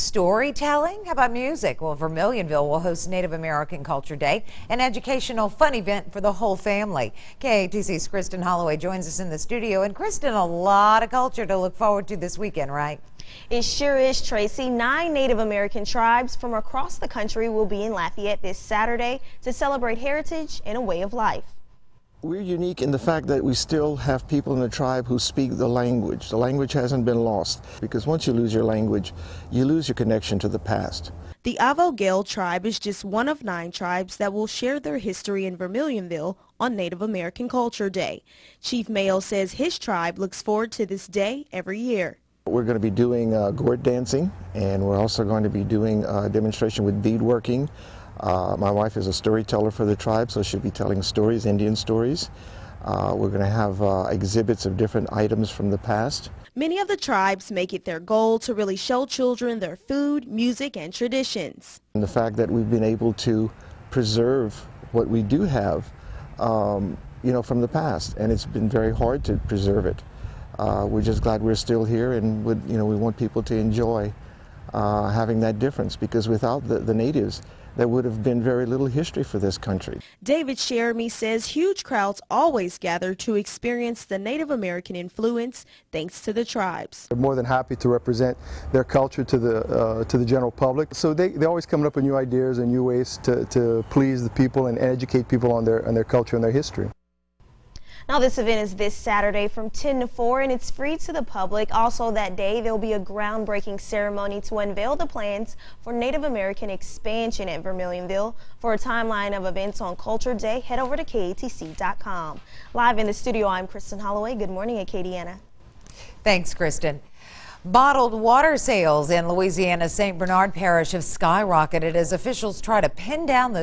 storytelling? How about music? Well, Vermilionville will host Native American Culture Day, an educational fun event for the whole family. KATC's Kristen Holloway joins us in the studio. And Kristen, a lot of culture to look forward to this weekend, right? It sure is, Tracy. Nine Native American tribes from across the country will be in Lafayette this Saturday to celebrate heritage and a way of life. We're unique in the fact that we still have people in the tribe who speak the language. The language hasn't been lost because once you lose your language, you lose your connection to the past. The Avo tribe is just one of nine tribes that will share their history in Vermilionville on Native American Culture Day. Chief Mayo says his tribe looks forward to this day every year. We're going to be doing uh, gourd dancing and we're also going to be doing a demonstration with beadworking. Uh, my wife is a storyteller for the tribe, so she'll be telling stories, Indian stories. Uh, we're going to have uh, exhibits of different items from the past. Many of the tribes make it their goal to really show children their food, music, and traditions. And the fact that we've been able to preserve what we do have, um, you know, from the past, and it's been very hard to preserve it. Uh, we're just glad we're still here, and would, you know, we want people to enjoy uh, having that difference because without the, the natives, there would have been very little history for this country. David Cheramie says huge crowds always gather to experience the Native American influence thanks to the tribes. They're more than happy to represent their culture to the uh, to the general public. So they, they always coming up with new ideas and new ways to, to please the people and educate people on their on their culture and their history. Now, this event is this Saturday from 10 to 4, and it's free to the public. Also, that day, there will be a groundbreaking ceremony to unveil the plans for Native American expansion at Vermilionville. For a timeline of events on Culture Day, head over to KATC.com. Live in the studio, I'm Kristen Holloway. Good morning, Acadiana. Thanks, Kristen. Bottled water sales in Louisiana's St. Bernard Parish have skyrocketed as officials try to pin down those